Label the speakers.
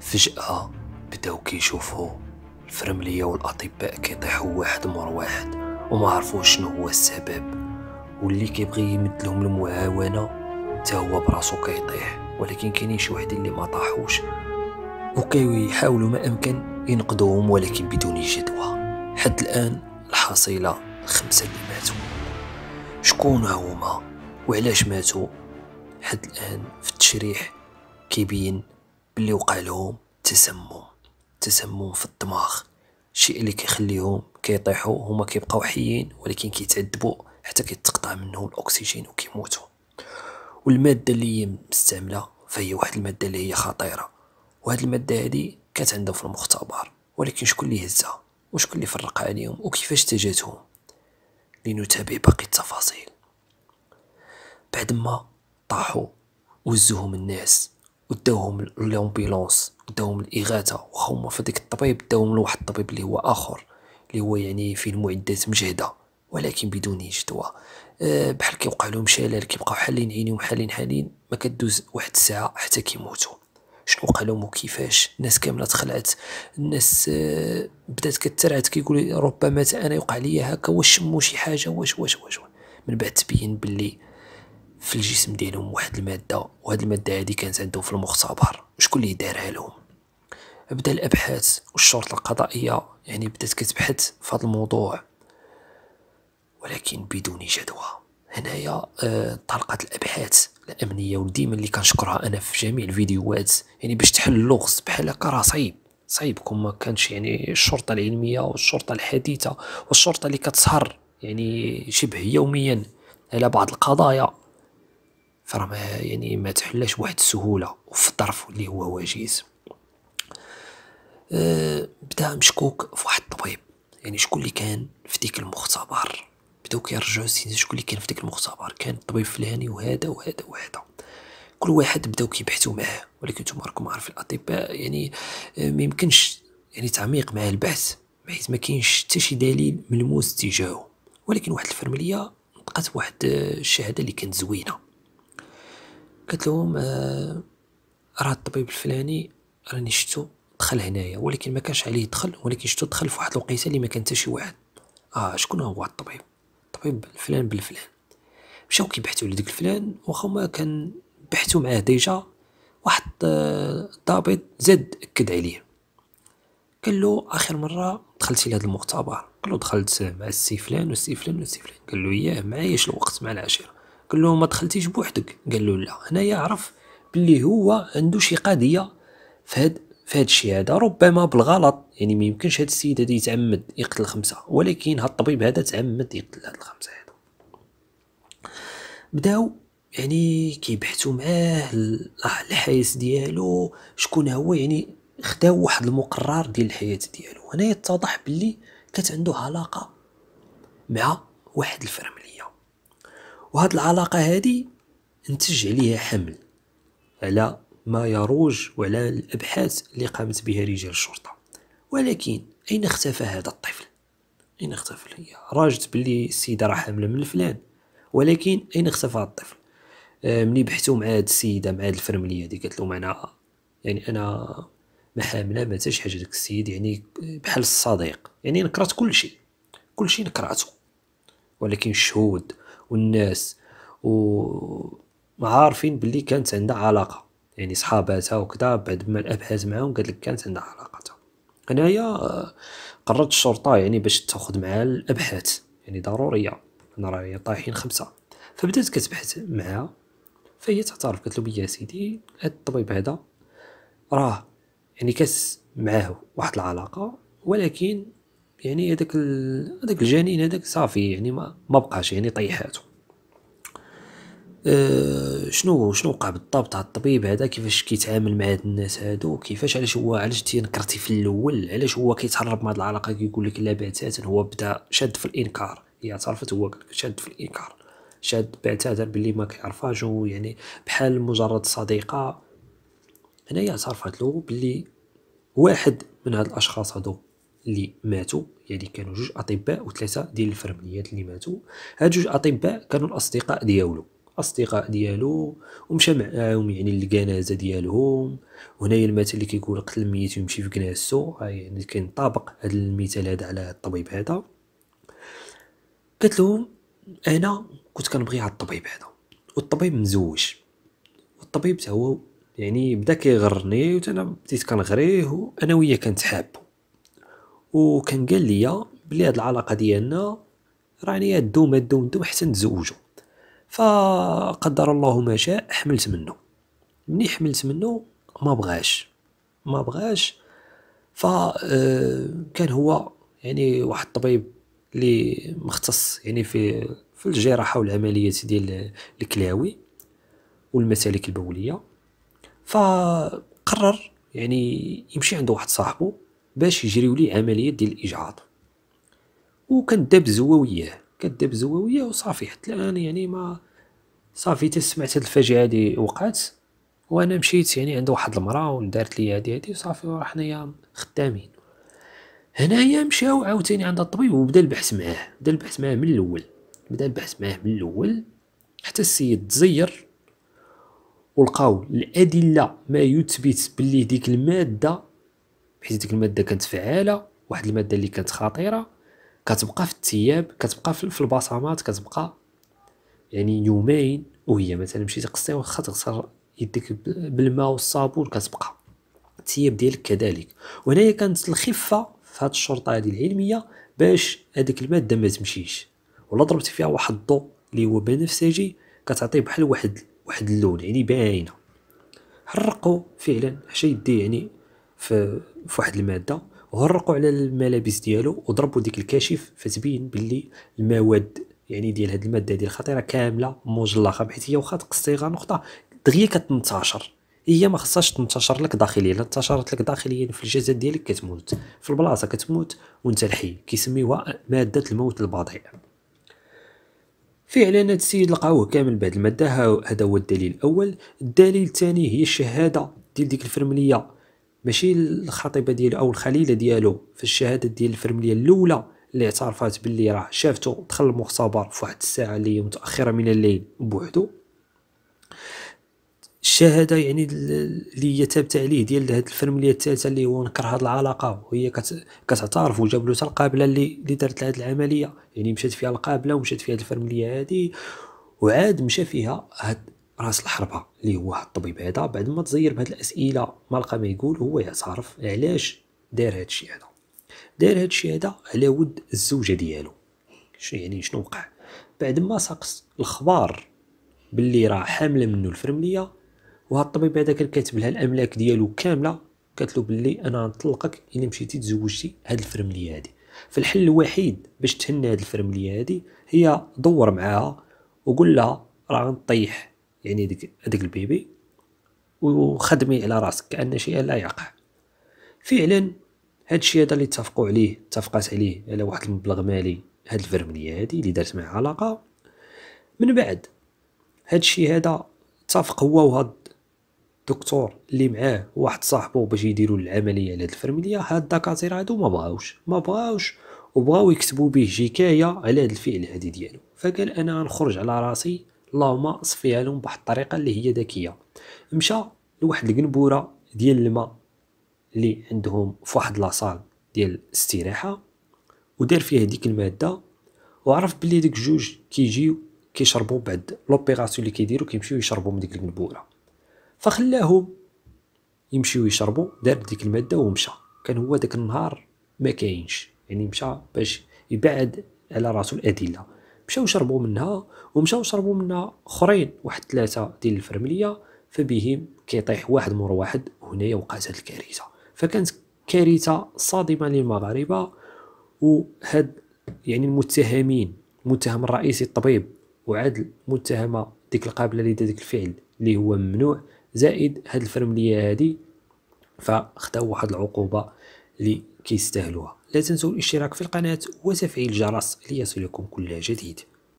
Speaker 1: فجأة بداو كيشوفوا الفرملية والأطباء كيطيحوا واحد مور واحد وما عرفوش شنو هو السبب. واللي كيبغي يمد لهم المعاونة حتى هو براسو كيطيح ولكن كاينين شي وحدين اللي ما طاحوش. وكيحاولوا ما أمكن ينقذوهم ولكن بدون جدوى. حد الآن الحصيله خمسة اللي ماتوا. شكون هما؟ وعلاش ماتوا؟ حد الآن في التشريح كيبين بلي وقع لهم تسمم تسمم في الدماغ. الشيء اللي كيخليهم كيطيحوا هما كيبقاو حيين ولكن كيتعذبوا حتى كيتقطع منهم الأكسجين وكيموتوا. والمادة اللي هي مستعملة فهي واحد المادة اللي هي خطيرة. وهاد المادة هادي كانت عندهم في المختبر. ولكن شكون اللي هزها؟ وشكون اللي فرق عليهم؟ وكيفاش تجاتهم لنتابع باقي التفاصيل. بعد ما طاحوا وزوهم الناس وداوهم لومبيلونس وداوهم الاغاثه واخا هما في ديك الطبيب داوهم لواحد الطبيب اللي هو آخر اللي هو يعني فيه المعدات مجهدة ولكن بدون جدوى. أه بحال كيوقع لهم شلل كيبقاو حالين عينيهم حالين حالين ما كدوز واحد الساعة حتى كيموتوا شنو وقع لهم وكيفاش؟ الناس كاملة تخلعت. الناس أه بدات كترعد كيقول ربما أنا يوقع لي هكا واش شموا شي حاجة واش واش واش. من بعد تبين باللي في الجسم ديالهم واحد المادة وهاد المادة هادي كانت عندهم في المختبر. وشكون اللي دارها لهم؟ بدا الأبحاث والشرطه القضائية يعني بدات كتبحث في هذا الموضوع. ولكن بدون جدوى. هنايا آه طلقت الأبحاث الأمنية وديما اللي كنشكرها أنا في جميع الفيديوهات. يعني باش تحل اللغز بحال هكا راه صعيب. صعيب كون ما كانش يعني الشرطة العلمية والشرطة الحديثة والشرطة اللي كتسهر يعني شبه يوميا على بعض القضايا. فراه يعني ما تحلاش بواحد السهولة وفي الظرف اللي هو وجيز أه بدا مشكوك في واحد الطبيب. يعني شكون اللي كان في ديك المختبر؟ بداو كيرجعوا سيدي شكون اللي كان في ديك المختبر؟ كان الطبيب فلاني وهذا وهذا وهذا. كل واحد بداو كيبحثوا معاه ولكن نتوما راكم عارفين الأطباء يعني آه، ما يمكنش يعني تعميق مع البحث بحيث ما كاينش حتى شي دليل ملموس تجاهه ولكن واحد الفرملية لقات واحد الشهادة اللي كانت زوينة. قالت لهم آه راه الطبيب الفلاني راني شفتو دخل هنايا ولكن ما كانش عليه يدخل ولكن شفتو دخل في واحد الوقيته اللي ما كان حتى شي واحد آه شكون هو الطبيب؟ الطبيب الفلان بالفلان مشاو كيبحثوا لديك الفلان واخا ما كان بحثوا معاه déjà واحد الضابط آه، زاد أكد عليه. قال له آخر مرة دخلتي لهذا المختبر. قال له دخلت مع السي فلان والسي فلان والسي فلان. قال له ياه معاياش الوقت؟ مع العشيره قال له ما دخلتيش بوحدك. قال له لا هنايا عرف باللي هو عنده شي قضية في هاد في هاد الشيء هذا. ربما بالغلط يعني ما يمكنش هاد السيد هذا يتعمد يقتل خمسة ولكن هاد الطبيب هذا تعمد يقتل هاد الخمسة هذا بداو يعني كيبحثوا معاه الحياة ديالو شكون هو يعني خداو واحد المقرر ديال الحياة ديالو. هنايا اتضح باللي كانت عنده علاقة مع واحد الفرملية. وهاد العلاقة هادي انتج عليها حمل على ما يروج وعلى الأبحاث اللي قامت بها رجال الشرطة. ولكن أين اختفى هذا الطفل؟ أين اختفى؟ هي راجت باللي السيدة راه حاملة من الفلان ولكن أين اختفى الطفل؟ آه، ملي بحثوا مع هاد السيدة مع هاد الفرملية هادي قالت لهم أنا يعني أنا ما حاملة ما حتى حاجة داك السيد يعني بحال الصديق. يعني نكرات كل شيء. كل شيء نكراتو ولكن الشهود والناس. و ما عارفين باللي كانت عندها علاقة. يعني صحاباتها وكذا بعد ما الابحاث معاهم قالت لك كانت عندها علاقة. هنايا آه، قررت الشرطة يعني باش تاخذ معها الابحاث يعني ضرورية. أنا راهي طايحين خمسة. فبدات كتبحث معها فهي تعترف قالت له بيا سيدي هاد الطبيب هذا راه يعني كاس معاه واحد العلاقة ولكن يعني هذاك هذاك الجنين هذاك صافي يعني ما, ما بقاش يعني طيحاتو أه شنو شنو وقع بالضبط هاد الطبيب هذا؟ كيفاش كيتعامل مع هاد الناس هادو؟ كيفاش علاش هو علاش انت نكرتي في الأول؟ علاش هو كيتهرب من هاد العلاقة؟ كيقول لك لا بتاتا هو بدا شاد في الإنكار. هي اعترفت هو شاد في الإنكار. شاد بتاتا باللي ما كيعرفهاش يعني بحال مجرد صديقة. هنايا اعترفت له باللي واحد من هاد الأشخاص هادو. اللي ماتوا يعني كانوا جوج أطباء وثلاثة ديال الفرمليات اللي ماتوا. هاد جوج أطباء كانوا الأصدقاء ديالو الاصدقاء ديالو ومشى معاهم يعني للجنازه ديالهم. وهنايا المثل اللي كيقول قتل الميت يمشي في كناسو يعني كينطابق هذا المثال هذا على الطبيب هذا. قالت لهم أنا كنت كنبغي هاد الطبيب هذا. والطبيب مزوج. والطبيب هو يعني بدا كيغرني وأنا بديت كنغريه وأنا وياه كنتحابو وكان قال لي بلي هاد العلاقة ديالنا راني دوم دوم دوم حتى نتزوجو. فقدر الله ما شاء حملت منه. مني حملت منه ما بغاش. ما بغاش. ف آه، كان هو يعني واحد الطبيب اللي مختص يعني في في الجراحة والعمليات ديال الكلاوي والمسالك البولية. فقرر يعني يمشي عند واحد صاحبه باش يجريو ليه عملية ديال الاجهاض وكان زوا وياه كداب زوا وياه وصافي حتى الآن يعني ما صافي تسمعت هاد الفاجعة هادي وقعت. وأنا مشيت يعني عند واحد المرأة ودارت لي هادي هادي وصافي ورحنايا خدامين هنايا مشاو عاوتاني عند الطبيب وبدا البحث معاه بدا البحث معاه من الأول. بدا البحث معاه من الأول حتى السيد تزير ولقاو الأدلة ما يثبت باللي ديك المادة حيت ديك المادة كانت فعالة واحد المادة اللي كانت خطيرة كتبقى في الثياب كتبقى في البصمات كتبقى يعني يومين وهي مثلا مشيتي قصتي واخا تغسل يديك بالماء والصابون كتبقى الثياب ديالك كذلك. وهنايا كانت الخفة في هذه الشرطة هذه العلمية باش هذيك المادة ما تمشيش. ولا ضربتي فيها واحد الضوء اللي هو بنفسجي كتعطيه بحال واحد واحد اللون يعني باينه حرقوا فعلا حشا يديه يعني في, واحد المادة وهرقوا على الملابس ديالو وضربوا ديك الكاشف فتبين باللي المواد يعني ديال هاد المادة ديال الخطيره كاملة مجلخه بحيث هي واخا تقصيغا نقطة دغيا كتنتشر. هي ما خصهاش تنتشر لك داخليا الا انتشرت لك داخليا في الجسد ديالك كتموت. في البلاصة كتموت وانت الحي كيسميوها مادة الموت البطيء فعلا هاد السيد لقاوه كامل بهاد المادة هذا هو الدليل الأول. الدليل الثاني هي الشهادة ديال ديك الفرملية ماشي الخطيبة ديالو أو الخليلة ديالو في الشهادة ديال الفرمليه الأولى اللي اعترفات باللي راه شافته دخل المختبر في واحد الساعة اللي هي متأخرة من الليل بوحدو. الشهادة يعني اللي هي ثابتة عليه ديال هاد الفرمليه الثالثة اللي هو نكر هاد العلاقة وهي كتعترف وجاب له القابلة اللي اللي دارت لهاد العملية. يعني مشات فيها القابلة ومشات فيها الفرمليه هادي وعاد مشى فيها هاد راس الحربة اللي هو واحد الطبيب هذا بعد ما تزير بهاد الأسئلة ما لقى ما يقول هو يعترف علاش دار هاد الشيء هذا. دار هاد الشيء هذا على ود الزوجة ديالو. يعني شنو وقع؟ بعد ما سقس الخبار باللي راه حامله منه الفرملية وهاد الطبيب هذا كان كاتب لها الأملاك ديالو كاملة قالت له باللي أنا نطلقك إلا مشيتي تزوجتي هاد الفرملية هادي. فالحل الوحيد باش تهنى هاد الفرملية هادي هي دور معاها وقول لها راه غنطيح. يعني ديك هذاك البيبي وخدمي على راسك كأن شيء لا يقع. فعلا هاد الشيء هذا اللي اتفقوا عليه اتفقات عليه على واحد المبلغ مالي هاد الفرملية هادي اللي دارت معها علاقة. من بعد هاد الشيء هذا اتفق هو وهاد الدكتور اللي معاه واحد صاحبه باش يديروا العملية على هاد الفرملية هاد الدكاتره هادو ما بغاوش ما بغاوش وبغاو يكتبوا به حكاية على هاد الفعل هادي ديالو. فقال أنا نخرج على راسي اللهم صفيها لهم بواحد الطريقة اللي هي ذكية. مشى لواحد القنبورة ديال الماء اللي عندهم في واحد لاصال ديال الاستراحة ودار فيها ديك المادة وعرف بلي ديك جوج كيجيو كيشربوا بعد l'opération اللي كيديروا كيمشيو يشربوا من ديك القنبورة. فخلاهم يمشيو يشربوا دار ديك المادة ومشى. كان هو داك النهار ما كاينش يعني مشى باش يبعد على راسو الأدلة. مشاو شربوا منها ومشاو شربوا منها أخرين واحد ثلاثة ديال الفرملية فبهم كيطيح واحد مور واحد وهنايا وقعت هاد الكارثة. فكانت كارثة صادمة للمغاربة وهاد يعني المتهمين المتهم الرئيسي الطبيب وعاد المتهمة ديك القابلة اللي ديك الفعل اللي هو ممنوع زائد هاد الفرملية هادي فخداو واحد العقوبة اللي كيستاهلوها. لا تنسوا الاشتراك في القناة وتفعيل الجرس ليصلكم كل جديد.